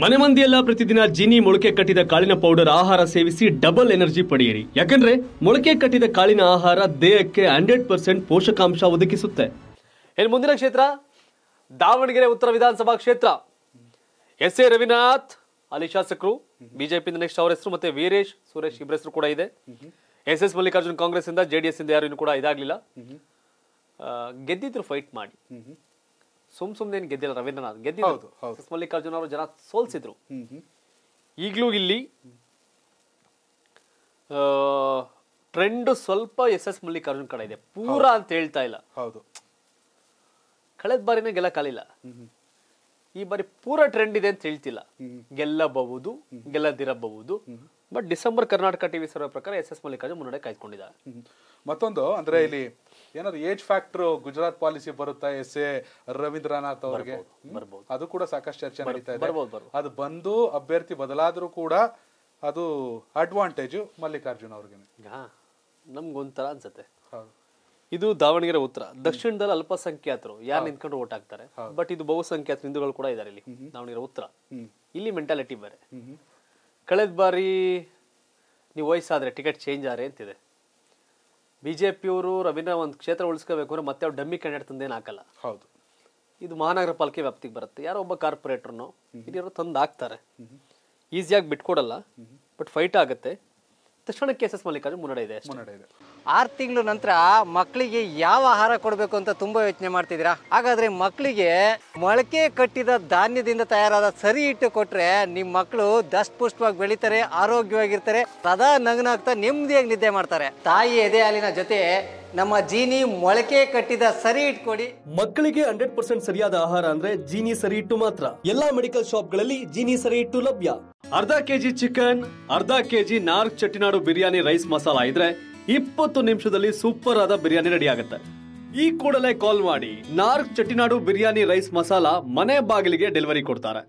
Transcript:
ಮನೆ ಮಂದಿಯೆಲ್ಲ ಪ್ರತಿದಿನ ಜಿನಿ ಮೊಳಕೆ ಕಟ್ಟಿದ ಕಾಳಿನ ಪೌಡರ್ ಆಹಾರ ಸೇವಿಸಿ ಡಬಲ್ ಎನರ್ಜಿ ಪಡೆಯಿರಿ. ಯಾಕಂದ್ರೆ ಮೊಳಕೆ ಕಟ್ಟಿದ ಕಾಳಿನ ಆಹಾರ ದೇಹಕ್ಕೆ ಹಂಡ್ರೆಡ್ ಪರ್ಸೆಂಟ್ ಪೋಷಕಾಂಶ ಒದಗಿಸುತ್ತೆ. ಇನ್ನು ಮುಂದಿನ ಕ್ಷೇತ್ರ ದಾವಣಗೆರೆ ಉತ್ತರ ವಿಧಾನಸಭಾ ಕ್ಷೇತ್ರ. ಎಸ್ ಎ ರವಿನಾಥ್ ಅಲ್ಲಿ ಶಾಸಕರು ಬಿಜೆಪಿಯಿಂದ ನೆಕ್ಸ್ಟ್ ಅವರ ಹೆಸರು ಮತ್ತೆ ವೀರೇಶ್ ಸುರೇಶ್ ಇಬ್ಬರ ಹೆಸರು ಕೂಡ ಇದೆ. ಎಸ್ ಎಸ್ ಮಲ್ಲಿಕಾರ್ಜುನ್ ಕಾಂಗ್ರೆಸ್ ಇಂದ ಜೆಡಿಎಸ್ ಡಿ ಎಸ್ ಇಂದ ಯಾರು ಇನ್ನು ಕೂಡ ಇದಾಗ್ಲಿಲ್ಲ. ಗೆದ್ದಿದ್ರು ಫೈಟ್ ಮಾಡಿ. ಸುಮ್ ಸುಮ್ನೆ ಗೆದ್ದಿಲ್ಲ ರವೀಂದ್ರನಾಥ್. ಗೆದ್ದಿಲ್ಲ ಮಲ್ಲಿಕಾರ್ಜುನ್ ಅವರು ಜನ ಸೋಲ್ಸಿದ್ರು. ಈಗಲೂ ಇಲ್ಲಿ ಟ್ರೆಂಡ್ ಸ್ವಲ್ಪ ಎಸ್ ಎಸ್ ಮಲ್ಲಿಕಾರ್ಜುನ್ ಕಡೆ ಇದೆ. ಪೂರ ಅಂತ ಹೇಳ್ತಾ ಇಲ್ಲ. ಹೌದು. ಕಳೆದ ಬಾರಿನೇ ಗೆಲ್ಲಕ್ಕಾಗಲಿಲ್ಲ. ಈ ಬಾರಿ ಪೂರ ಟ್ರೆಂಡ್ ಇದೆ ಅಂತ ಹೇಳ್ತಿಲ್ಲ. ಗೆಲ್ಲಬಹುದು ಗೆಲ್ಲದಿರಬಹುದು. But December Karnataka TV survey ಪ್ರಕಾರ ಎಸ್ ಎಸ್ ಮಲ್ಲಿಕಾರ್ಜುನ್ ಮುನ್ನಡೆ ಕಾಯ್ದುಕೊಂಡಿದ್ದಾರೆ. ಮತ್ತೊಂದು ಅಂದ್ರೆ ಇಲ್ಲಿ ಏನಾದ್ರು ಏಜ್ ಫ್ಯಾಕ್ಟರ್ ಗುಜರಾತ್ ಪಾಲಿಸಿ ಬರುತ್ತಾ ಎಸ್ ಎ ರವೀಂದ್ರನಾಥ್ ಅವರಿಗೆ. ಅದು ಕೂಡ ಸಾಕಷ್ಟು ಚರ್ಚೆ ನಡೀತಾ ಇದೆ. ಅದು ಬಂದು ಅಭ್ಯರ್ಥಿ ಬದಲಾದ್ರೂ ಕೂಡ ಅದು ಅಡ್ವಾಂಟೇಜ್ ಮಲ್ಲಿಕಾರ್ಜುನ್ ಅವ್ರಿಗೆ ನಮ್ಗೊಂಥರ ಅನ್ಸುತ್ತೆ. ಇದು ದಾವಣಗೆರೆ ಉತ್ತರ. ದಕ್ಷಿಣದಲ್ಲಿ ಅಲ್ಪಸಂಖ್ಯಾತರು ಯಾರು ನಿಂತ್ಕೊಂಡು ಓಟ್ ಹಾಕ್ತಾರೆ? ಬಟ್ ಇದು ಬಹುಸಂಖ್ಯಾತ ಹಿಂದೂಗಳು ಕೂಡ ಇದ್ದಾರೆ ಇಲ್ಲಿ. ದಾವಣಗೆರೆ ಉತ್ತರ. ಇಲ್ಲಿ ಮೆಂಟಾಲಿಟಿ ಬೇರೆ. ಕಳೆದ ಬಾರಿ ನೀವು ವಯಸ್ಸಾದ್ರೆ ಟಿಕೆಟ್ ಚೇಂಜ್ ಆದ್ರೆ ಅಂತಿದೆ. ಬಿಜೆಪಿಯವರು ರವೀಂದ್ರ ಒಂದು ಕ್ಷೇತ್ರ ಉಳಿಸ್ಕೋಬೇಕು ಅಂದ್ರೆ ಮತ್ತೆ ಅವ್ರು ಡಮ್ಮಿ ಕ್ಯಾಂಡಿಡೇಟ್ ತಂದೇನು ಹಾಕಲ್ಲ. ಹೌದು. ಇದು ಮಹಾನಗರ ಪಾಲಿಕೆ ವ್ಯಾಪ್ತಿಗೆ ಬರುತ್ತೆ. ಯಾರೋ ಒಬ್ಬ ಕಾರ್ಪೊರೇಟರ್ನು ಹಿರಿಯರು ತಂದು ಹಾಕ್ತಾರೆ. ಈಸಿಯಾಗಿ ಬಿಟ್ಕೊಡಲ್ಲ ಬಟ್ ಫೈಟ್ ಆಗುತ್ತೆ. ತಕ್ಷಣಕ್ಕೆ ಎಸ್ ಎಸ್ ಮಲ್ಲಿಕಾರ್ಜುನ್ ಮುನ್ನಡೆ ಇದೆ ಮುನ್ನಡೆ ಇದೆ. ಆರು ತಿಂಗಳು ನಂತರ ಮಕ್ಕಳಿಗೆ ಯಾವ ಆಹಾರ ಕೊಡಬೇಕು ಅಂತ ತುಂಬಾ ಯೋಚನೆ ಮಾಡ್ತಿದ್ದೀರಾ? ಹಾಗಾದ್ರೆ ಮಕ್ಕಳಿಗೆ ಮೊಳಕೆ ಕಟ್ಟಿದ ಧಾನ್ಯದಿಂದ ತಯಾರಾದ ಸರಿ ಹಿಟ್ಟು ಕೊಟ್ರೆ ನಿಮ್ಮ ಮಕ್ಕಳು ದಷ್ಟಪುಷ್ಟವಾಗಿ ಬೆಳಿತಾರೆ ಆರೋಗ್ಯವಾಗಿರ್ತಾರೆ ಸದಾ ನಗನಾಗ್ತಾ ನೆಮ್ಮದಿಯಾಗಿ ನಿದ್ದೆ ಮಾಡ್ತಾರೆ. ತಾಯಿ ಎದೆ ಹಾಲಿನ ಜೊತೆ ನಮ್ಮ ಜೀನಿ ಮೊಳಕೆ ಕಟ್ಟಿದ ಸರಿ ಇಟ್ಕೊಡಿ. ಕೊಡಿ ಮಕ್ಕಳಿಗೆ ಹಂಡ್ರೆಡ್ ಪರ್ಸೆಂಟ್ ಸರಿಯಾದ ಆಹಾರ ಅಂದ್ರೆ ಜೀನಿ ಸರಿ ಇಟ್ಟು ಮಾತ್ರ. ಎಲ್ಲಾ ಮೆಡಿಕಲ್ ಶಾಪ್ಗಳಲ್ಲಿ ಜೀನಿ ಸರಿ ಇಟ್ಟು ಲಭ್ಯ. ಅರ್ಧ ಕೆಜಿ ಚಿಕನ್ ಅರ್ಧ ಕೆಜಿ ನಾರ್ಕ್ ಚಟ್ಟಿನಾಡು ಬಿರಿಯಾನಿ ರೈಸ್ ಮಸಾಲ ಇದ್ರೆ ಇಪ್ಪತ್ತು ನಿಮಿಷದಲ್ಲಿ ಸೂಪರ್ ಆದ ಬಿರಿಯಾನಿ ರೆಡಿ ಆಗುತ್ತೆ. ಈ ಕೂಡಲೇ ಕಾಲ್ ಮಾಡಿ ನಾರ್ಕ್ ಚಟ್ಟಿನಾಡು ಬಿರಿಯಾನಿ ರೈಸ್ ಮಸಾಲ ಮನೆ ಬಾಗಿಲಿಗೆ ಡೆಲಿವರಿ ಕೊಡ್ತಾರೆ.